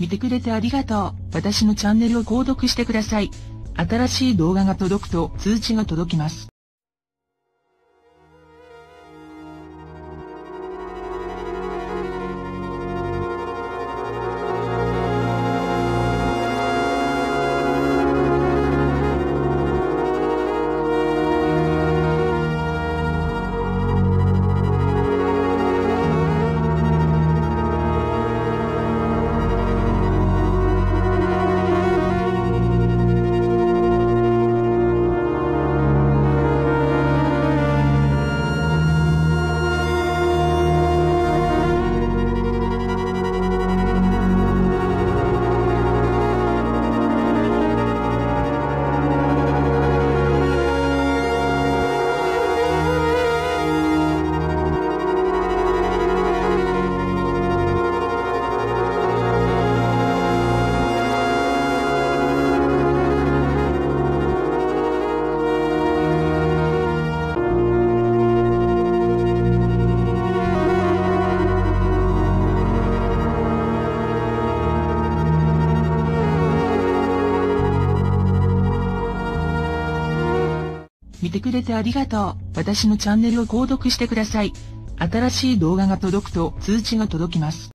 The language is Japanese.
見てくれてありがとう。私のチャンネルを購読してください。新しい動画が届くと通知が届きます。見てくれてありがとう。私のチャンネルを購読してください。新しい動画が届くと通知が届きます。